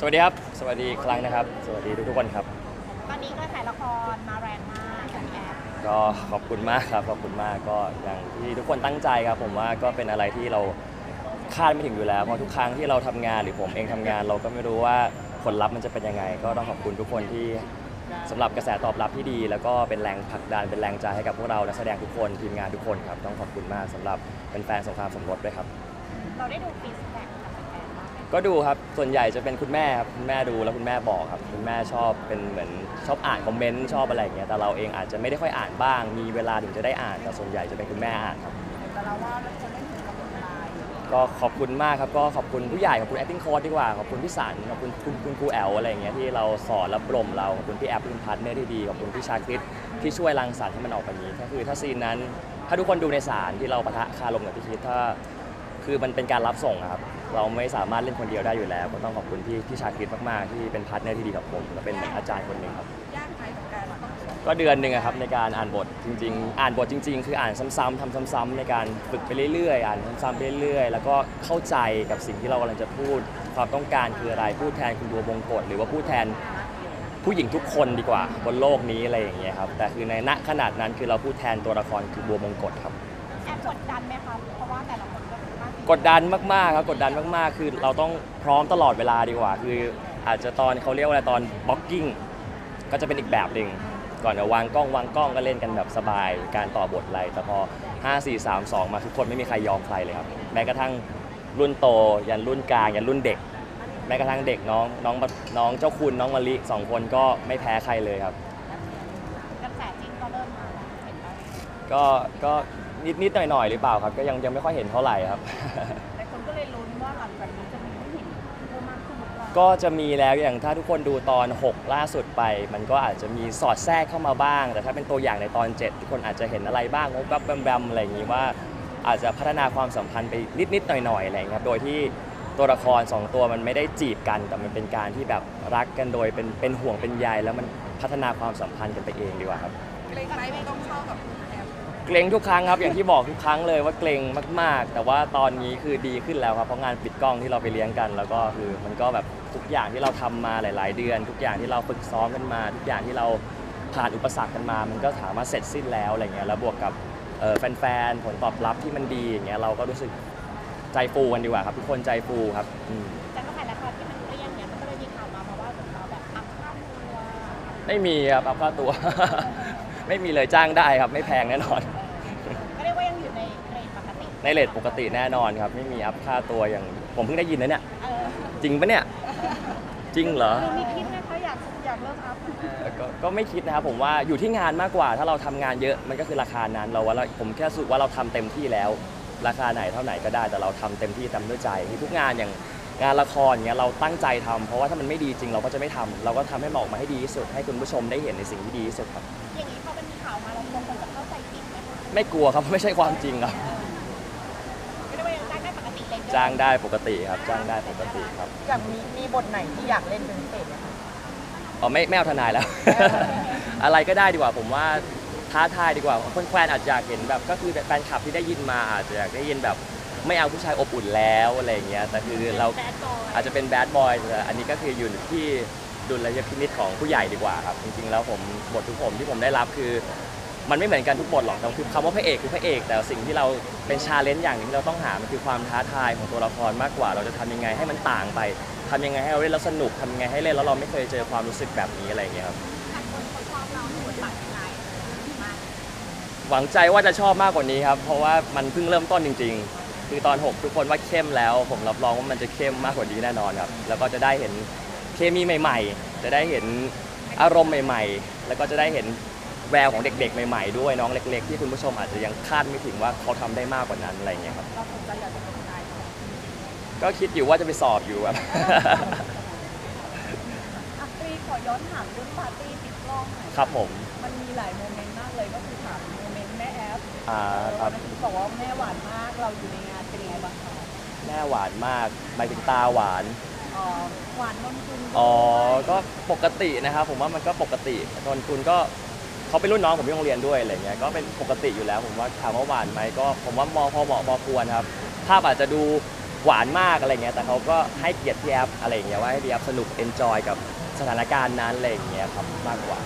สวัสดีครับ สวัสดีอีกครั้งนะครับ สวัสดีทุกๆคนครับ ตอนนี้ก็ถ่ายละครมาแรงมากกับพี่แอฟก็ขอบคุณมากครับ ขอบคุณมากก็อย่างที่ทุกคนตั้งใจครับ ผมว่าก็เป็นอะไรที่เราคาดไม่ถึงอยู่แล้ว เพราะทุกครั้งที่เราทำงานหรือผมเองทำงาน เราก็ไม่รู้ว่าผลลัพธ์มันจะเป็นยังไง ก็ต้องขอบคุณทุกคนที่สำหรับกระแสตอบรับที่ดี แล้วก็เป็นแรงผลักดันเป็นแรงใจให้กับพวกเรานักแสดงทุกคนทีมงานทุกคนครับต้องขอบคุณมากสำหรับเป็นแฟนสงครามสมรสด้วยครับ เราได้ดู feedback กับแฟนๆบ้างไหมก็ดูครับ ส่วนใหญ่จะเป็นคุณแม่ครับคุณแม่ดูแล้วคุณแม่บอกครับ คุณแม่ชอบเป็นเหมือนชอบอ่านคอมเมนต์ชอบอะไรอย่างเงี้ย แต่เราเองอาจจะไม่ได้ค่อยอ่านบ้าง มีเวลาถึงจะได้อ่าน แต่ส่วนใหญ่จะเป็นคุณแม่อ่านครับ แต่เราว่าเราจะเล่นถึงกับคนร้ายก็ขอบคุณมากครับ ก็ขอบคุณผู้ใหญ่ ขอบคุณ acting coach ดีกว่า ขอบคุณพี่สัน ขอบคุณคุณคุณครูแอลอะไรอย่างเงี้ยที่เราสอนและอบรมเรา ขอบคุณพี่แอฟเป็น partner ที่ดี ขอบคุณพี่ชาคริตที่ช่วยรังสรรค์ให้มันออกมาอย่างนี้ ก็คือถ้า scene นั้น ถ้าทุกคนดูในศาลที่เราปะทะคารมกับพี่คริตถ้า คือมันเป็นการรับส่งอะครับ เราไม่สามารถเล่นคนเดียวได้อยู่แล้ว ก็ต้องขอบคุณพี่พี่ชาคริตมากๆ ที่เป็น partner ที่ดีกับผมและเป็นเหมือนอาจารย์คนหนึ่งครับ ยากไหมกับการต้องสอนก็เดือนหนึ่งอะครับในการอ่านบทจริง ๆ อ่านบทจริง ๆ คืออ่านซ้ำๆทำซ้ำๆในการฝึกไปเรื่อยๆ อ่านซ้ำๆไปเรื่อยๆ แล้วก็เข้าใจกับสิ่งที่เรากำลังจะพูด ความต้องการคืออะไรพูดแทนคุณบัวบงกฎหรือว่าพูดแทนผู้หญิงทุกคนดีกว่าบนโลกนี้อะไรอย่างเงี้ยครับแต่คือในณขณะนั้นคือเราพูดแทนตัวละครคือบัวบงกฎครับ แอบกดดันไหมคะเพราะว่าแต่ละคน ก็เป็นมากกดดันมากๆครับกดดันมากๆ คือเราต้องพร้อมตลอดเวลาดีกว่า คืออาจจะตอนเขาเรียกว่าอะไรตอนบล็อกกิ้งก็จะเป็นอีกแบบหนึ่งก่อนจะวางกล้องวางกล้องก็เล่นกันแบบสบาย การต่อบทอะไรแต่พอ 5 4 3 2 มาทุกคนไม่มีใครยอมใครเลยครับแม้กระทั่งรุ่นโต ยันรุ่นกลาง ยันรุ่นเด็ก แม้กระทั่งเด็กน้องน้องน้องเจ้าคุณน้องมะลิสองคนก็ไม่แพ้ใครเลยครับ กระแสจริงก็เริ่มมาแล้วเห็นไหม ก็ก็นิดนิดหน่อยหน่อยๆหรือเปล่าครับ ก็ยังยังไม่ค่อยเห็นเท่าไหร่ครับ แต่คนก็เลยลุ้นว่าหลังจากนี้จะมีผู้หญิงเพิ่มมากขึ้นหรือเปล่าก็จะมีแล้วอย่างถ้าทุกคนดูตอน 6 ล่าสุดไป มันก็อาจจะมีสอดแทรกเข้ามาบ้าง แต่ถ้าเป็นตัวอย่างในตอน 7 ทุกคนอาจจะเห็นอะไรบ้างงบแบมแบมๆอะไรอย่างนี้ว่า อาจจะพัฒนาความสัมพันธ์ไปนิดๆหน่อยๆอะไรอย่างเงี้ยครับโดยที่ตัวละคร2ตัวมันไม่ได้จีบกัน แต่มันเป็นการที่แบบรักกันโดยเป็นเป็นห่วงเป็นใยแล้วมันพัฒนาความสัมพันธ์กันไปเองดีกว่าครับเกรงไหมไม่ต้องเข้ากับแอฟ เกรงทุกครั้งครับอย่างที่บอกทุกครั้งเลยว่าเกรงมาก ๆ แต่ว่าตอนนี้คือดีขึ้นแล้วครับเพราะงานปิดกล้องที่เราไปเลี้ยงกัน แล้วก็คือมันก็แบบทุกอย่างที่เราทำมาหลาย ๆ เดือน ทุกอย่างที่เราฝึกซ้อมกันมา ทุกอย่างที่เราผ่านอุปสรรคกันมา มันก็สามารถเสร็จสิ้นแล้วอะไรเงี้ยแล้วบวกกับเอ่อแฟน ๆ ผลตอบรับที่มันดีอย่างเงี้ยเราก็รู้สึกใจฟูกันดีกว่าครับ ทุกคนใจฟูครับอืม แต่ก็ถ่ายละครที่มันเปรี้ยงเนี่ยมันก็เลยมีข่าวมามาว่าเหมือนเราแบบอัพค่าตัวไม่มีครับเอาค่าตัว ไม่มีเลยจ้างได้ครับ ไม่แพงแน่นอน ในเลทปกติแน่นอนครับ ไม่มีอัพค่าตัวอย่างผมเพิ่งได้ยินนะเนี่ย เออจริงปะเนี่ย จริงเหรอเรามีคิดไหมคะอยากอยากเริ่มอัพก็ก็ไม่คิดนะครับผมว่าอยู่ที่งานมากกว่า ถ้าเราทำงานเยอะมันก็คือราคานั้นเราว่าเราผมแค่รู้สึกว่าเราทำเต็มที่แล้ว ราคาไหนเท่าไหนก็ได้แต่เราทำเต็มที่ทำด้วยใจที่ทุกงานอย่างงานละครเงี้ยเราตั้งใจทำเพราะว่าถ้ามันไม่ดีจริงเราก็จะไม่ทำเราก็ทำให้มันออกมาให้ดีที่สุดให้คุณผู้ชมได้เห็นในสิ่งที่ดีที่สุดครับอย่างนี้พอเป็นข่าวมาเรากลัวคนจะเข้าใจผิดไหมคะไม่กลัวครับไม่ใช่ความจริงครับ จ้างได้ปกติครับจ้างได้ปกติครับอย่างมีมีบทไหนที่อยากเล่นเป็นพิเศษไหมคะอ๋อไม่ไม่เอาทนายแล้ว อะไรก็ได้ดีกว่าผมว่าท้าทายดีกว่าคนแควนอาจจะอยากเห็นแบบ ก็คือแฟนคลับที่ได้ยินมาอาจจะอยากได้ยินแบบ ไม่เอาผู้ชายอบอุ่นแล้วอะไรอย่างเงี้ยแต่คือเรา bad boy อาจจะเป็น bad boy แต่อันนี้ก็คืออยู่ที่ดุลยพินิจของผู้ใหญ่ดีกว่าครับ จริงๆแล้วผมบททุกผมที่ผมได้รับคือ มันไม่เหมือนกันทุกบทหรอกแต่คือคำว่าพระเอกคือพระเอก แต่สิ่งที่เราเป็น challenge อย่างหนึ่งที่เราต้องหา มันคือความท้าทายของตัวละครมากกว่า เราจะทำยังไงให้มันต่างไปทำยังไงให้เราเล่นแล้วสนุกทำยังไงให้เล่นแล้วเราไม่เคยเจอความรู้สึกแบบนี้อะไรอย่างเงี้ยครับ แต่คนเขาชอบเราในบทบาทเป็นไรมากหวังใจว่าจะชอบมากกว่านี้ครับ เพราะว่ามันเพิ่งเริ่มต้นจริง ๆ คือตอน 6 ทุกคนว่าเข้มแล้ว ผมรับรองว่ามันจะเข้มมากกว่านี้แน่นอนครับ แล้วก็จะได้เห็นเคมีใหม่ ๆ จะได้เห็นอารมณ์ใหม่ ๆ แล้วก็จะได้เห็น แววของเด็กๆ ใหม่ๆด้วยน้องเล็ก ๆ ที่คุณผู้ชมอาจจะยังคาดไม่ถึงว่าเขาทำได้มากกว่านั้นอะไรอย่างเงี้ยครับ เราสนใจอยากจะเป็นใครก็คิดอยู่ว่าจะไปสอบอยู่ครับ อะปีขอย้อนถามเรื่องปาร์ตี้ปิดกล้องหน่อยครับผมมันมีหลายโมเมนต์มากเลยก็คือถามโมเมนต์แม่แอฟอ่าเออครับวันนั้นบอกว่าแม่หวานมากเราอยู่ในงานเป็นยังไงบ้างคะแม่หวานมากหมายถึงตาหวาน อ๋อหวานนนทุนอ๋อ ก็ปกตินะครับผมว่ามันก็ปกตินนคุณก็ เขาเป็นรุ่นน้องผมที่โรงเรียนด้วยอะไรเงี้ยก็เป็นปกติอยู่แล้ว ผมว่าถามว่าหวานไหมก็ผมว่ามอพอเหมาะพอควรครับภาพอาจจะดูหวานมากอะไรเงี้ยแต่เขาก็ให้เกียรติพี่แอฟอะไรอย่างเงี้ยว่าให้พี่แอฟสนุก enjoy กับสถานการณ์นั้นอะไรอย่างเงี้ยครับมากกว่า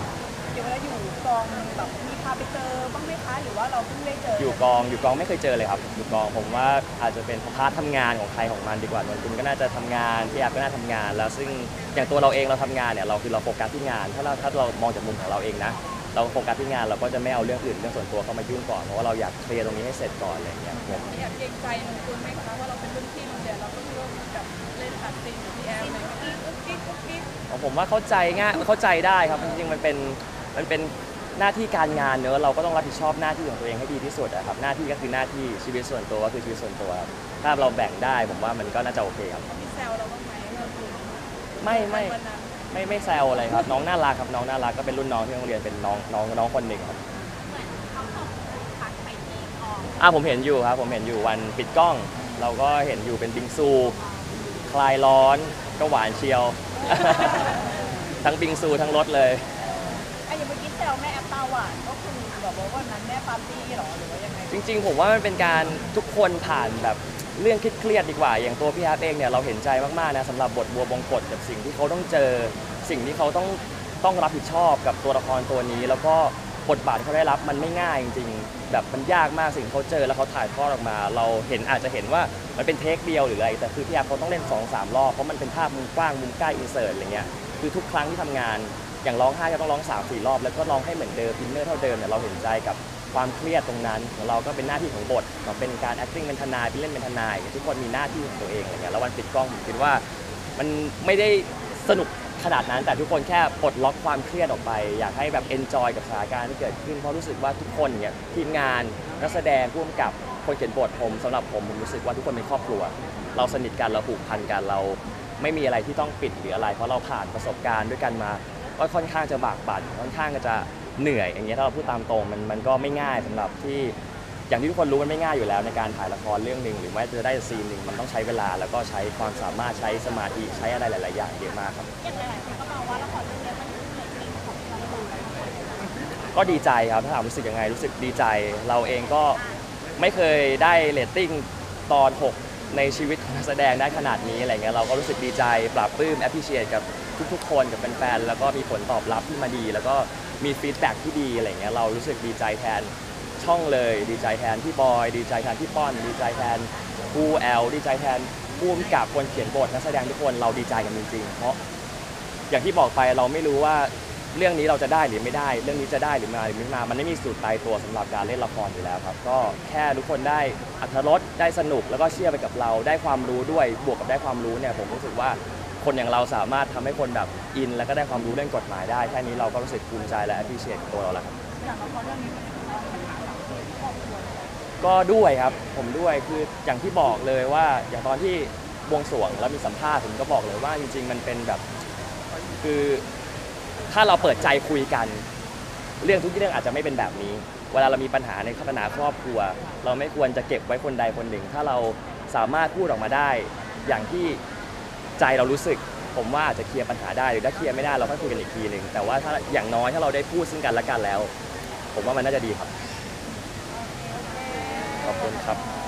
เดี๋ยวเวลาอยู่กองแบบมีพาไปเจอบ้างไหมคะหรือว่าเราเพิ่งได้เจออยู่กองอยู่กองไม่เคยเจอเลยครับ อยู่กองผมว่าอาจจะเป็น part ทำงานของใครของมันดีกว่านนคุณก็น่าจะทำงานพี่แอฟก็น่าทำงาน แล้วซึ่งอย่างตัวเราเองเราทำงานเนี่ยเราคือเราโฟกัสที่งาน ถ้าเราถ้าเรามองจากมุมของเราเองนะ เราโฟกัสที่งานเราก็จะไม่เอาเรื่องอื่นเรื่องส่วนตัวเข้ามายุ่งก่อนเพราะว่าเราอยากเคลียร์ตรงนี้ให้เสร็จก่อนอะไรอย่างเงี้ยผมอยากเกรงใจนนคุณไหมคะว่าเราเป็นรุ่นพี่โรงเรียนเราต้องร่วมกับเล่นปาร์ตี้กับพี่แอมเลยกุ๊กกิ๊กกุ๊กกิ๊กของผมว่าเข้าใจง่ายเข้าใจได้ครับจริงๆมันเป็นมันเป็นหน้าที่การงานเนอะเราก็ต้องรับผิดชอบหน้าที่ของตัวเองให้ดีที่สุดอะครับหน้าที่ก็คือหน้าที่ชีวิตส่วนตัวก็คือชีวิตส่วนตัวครับถ้าเราแบ่งได้ผมว่ามันก็น่าจะโอเคครับมีแซวเราบ้างไหมนนคุณไม่ไม่ วันนั้น ไม่ไม่แซวอะไรครับ น้องน่ารักครับน้องน่ารักก็เป็นรุ่นน้องที่โรงเรียนเป็นน้องน้องน้องคนหนึ่งครับเหมือนเขาส่งพักไปทีออกอ่าผมเห็นอยู่ครับ ผมเห็นอยู่วันปิดกล้อง เราก็เห็นอยู่เป็นบิงซู คลายร้อนก็หวานเชียว ทั้งบิงซูทั้งรถเลย ไอ้อย่างเมื่อกี้แซวแม่แอปตาหวานก็คือแบบว่าวันนั้นแม่ปาร์ตี้เหรอหรือว่ายังไงจริง ๆ ผมว่ามันเป็นการทุกคนผ่านแบบ เรื่องเครียดดีกว่า อย่างตัวพี่แอฟเองเนี่ยเราเห็นใจมากๆนะสำหรับบทบัวบงกฎกับสิ่งที่เขาต้องเจอ สิ่งที่เขาต้องต้องรับผิดชอบกับตัวละครตัวนี้ แล้วก็บทบาทที่เขาได้รับมันไม่ง่ายจริงๆแบบมันยากมากสิ่งที่เขาเจอแล้วเขาถ่ายทอดออกมา เราเห็นอาจจะเห็นว่ามันเป็น take เดียวหรืออะไรแต่คือพี่แอฟเขาต้องเล่นสองสามรอบเพราะมันเป็นภาพมุมกว้างมุมใกล้ insert อะไรเงี้ยคือทุกครั้งที่ทำงานอย่างร้องไห้ก็ต้องร้องสามสี่รอบแล้วก็ร้องให้เหมือนเดิม inner เท่าเดิมเนี่ยเราเห็นใจกับ ความเครียดตรงนั้นของเราก็เป็นหน้าที่ของบทเราเป็นการ acting เป็นทนายเป็นเล่นเป็นทนายทุกคนมีหน้าที่ของตัวเองอะไรเงี้ยแล้ววันปิดกล้องผมคิดว่ามันไม่ได้สนุกขนาดนั้นแต่ทุกคนแค่ปลดล็อกความเครียดออกไป อยากให้แบบ enjoy กับสถานการณ์ที่เกิดขึ้นเพราะรู้สึกว่าทุกคนเนี่ยทีมงานนักแสดงผู้กำกับคนเขียนบทผมสำหรับผมผมรู้สึกว่าทุกคนเป็นครอบครัว เราสนิทกันเราผูกพันกันเรา ไม่มีอะไรที่ต้องปิดหรืออะไร เพราะเราผ่านประสบการณ์ด้วยกันมาก็ค่อนข้างจะบากบั่นค่อนข้างจะ เหนื่อยอย่างเงี้ยถ้าเราพูดตามตรงมันมันก็ไม่ง่ายสำหรับที่อย่างที่ทุกคนรู้มันไม่ง่ายอยู่แล้วในการถ่ายละครเรื่องหนึ่งหรือไม่จะได้ซีนหนึ่งมันต้องใช้เวลาแล้วก็ใช้ความสามารถใช้สมาธิใช้อะไรหลาย ๆ อย่างเยอะมากครับอย่างหลายๆคนก็มองว่าละครเรื่องนี้มันคือเรตติ้งของช่องดูนะก็ดีใจครับถ้าถามรู้สึกยังไงรู้สึกดีใจ เราเองก็ไม่เคยได้เรตติ้งตอน 6 ในชีวิตของนักแสดงได้ขนาดนี้อะไรเงี้ยเราก็รู้สึกดีใจปลาบปลื้ม appreciate กับทุก ๆ คนกับแฟนๆแล้วก็มีผลตอบรับที่มาดี แล้วก็ มี feedback ที่ดีอะไรเงี้ยเรารู้สึกดีใจแทนช่องเลย ดีใจแทนพี่บอย ดีใจแทนพี่ป้อน ดีใจแทนครูแอลดีใจแทนผู้กำกับคนเขียนบทนักแสดงทุกคนเราดีใจกันจริงๆเพราะอย่างที่บอกไปเราไม่รู้ว่าเรื่องนี้เราจะได้หรือไม่ได้ เรื่องนี้จะได้หรือมาหรือไม่มา มันไม่มีสูตรตายตัวสำหรับการเล่นละครอยู่แล้วครับ ก็แค่ทุกคนได้อัธรสได้สนุกแล้วก็เชื่อไปกับเราได้ความรู้ด้วยบวกกับได้ความรู้เนี่ยผมรู้สึกว่า คนอย่างเราสามารถทำให้คนแบบอิน แล้วก็ได้ความรู้เรื่องกฎหมายได้ แค่นี้เราก็รู้สึกภูมิใจและ appreciate ตัวเราแล้วครับ อย่างละครเรื่องนี้มันเป็นปัญหาหลักเลยครอบครัวก็ด้วยครับผมด้วยคืออย่างที่บอกเลยว่าอย่างตอนที่บวงสรวงแล้วมีสัมภาษณ์ผมก็บอกเลยว่าจริง ๆ มันเป็นแบบคือถ้าเราเปิดใจคุยกัน เรื่องทุกเรื่องอาจจะไม่เป็นแบบนี้ เวลาเรามีปัญหาในปัญหาครอบครัว เราไม่ควรจะเก็บไว้คนใดคนหนึ่ง ถ้าเราสามารถพูดออกมาได้ อย่างที่ ใจเรารู้สึก ผมว่าอาจจะเคลียร์ปัญหาได้หรือถ้าเคลียร์ไม่ได้เราค่อยคุยกันอีกทีหนึ่งแต่ว่าถ้าอย่างน้อยถ้าเราได้พูดซึ่งกันและกันแล้ว ผมว่ามันน่าจะดีครับขอบคุณครับ